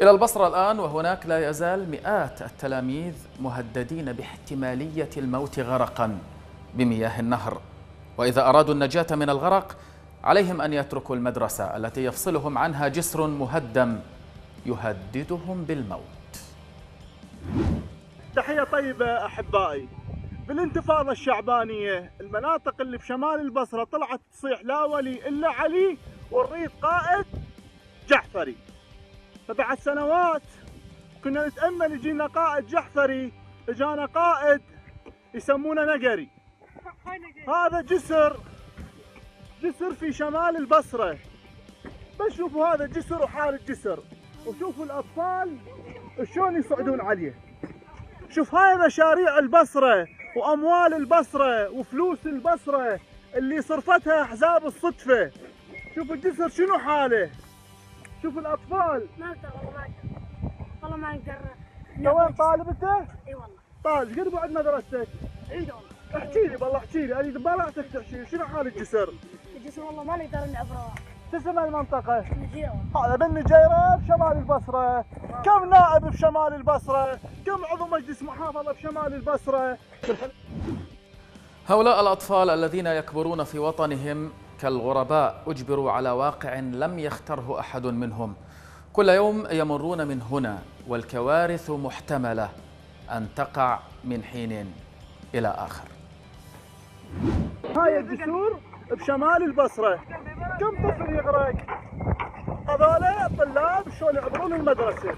إلى البصرة الآن وهناك لا يزال مئات التلاميذ مهددين باحتمالية الموت غرقا بمياه النهر. وإذا أرادوا النجاة من الغرق عليهم أن يتركوا المدرسة التي يفصلهم عنها جسر مهدم يهددهم بالموت. تحية طيبة أحبائي. بالانتفاضة الشعبانية المناطق اللي بشمال البصرة طلعت تصيح لا ولي إلا علي ونريد قائد جعفري. فبعد سنوات كنا نتأمل يجينا قائد جعفري إجانا قائد يسمونه نقري. هذا جسر جسر في شمال البصرة. بس شوفوا هذا الجسر وحال الجسر. وشوفوا الأطفال شلون يصعدون عليه. شوف هاي مشاريع البصرة وأموال البصرة وفلوس البصرة اللي صرفتها أحزاب الصدفة. شوف الجسر شنو حاله. شوف الأطفال. ما أقدر والله ما أقدر. والله ما أقدر. انت وين طالب أنت؟ إي والله. طالب قد بعد مدرستك؟ عيد والله. احكي لي بالله احكي لي. أنا بلعتك تحكي لي. شنو حال الجسر؟ الجسر والله ما نقدر نعبره تسمى المنطقة؟ والله هذا بالنجيرة بشمال البصرة. كم نائب بشمال البصرة؟ كم عضو مجلس محافظة بشمال البصرة؟ هؤلاء الأطفال الذين يكبرون في وطنهم كالغرباء أجبروا على واقع لم يختره أحد منهم. كل يوم يمرون من هنا والكوارث محتملة أن تقع من حين إلى آخر. هاي الجسور بشمال البصرة. كم طفل يغرق؟ هذولا الطلاب شلون يعبرون المدرسة؟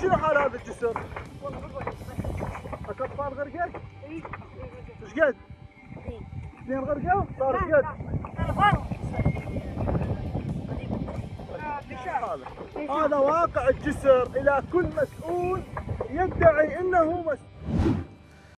شنو حال هذا الجسر؟ اكو اطفال غرقت؟ إيش قد؟ اثنين غرقوا؟ صار قد؟ هذا هذا واقع الجسر إلى كل مسؤول يدعي انه مسؤول